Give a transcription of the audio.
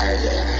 Alien.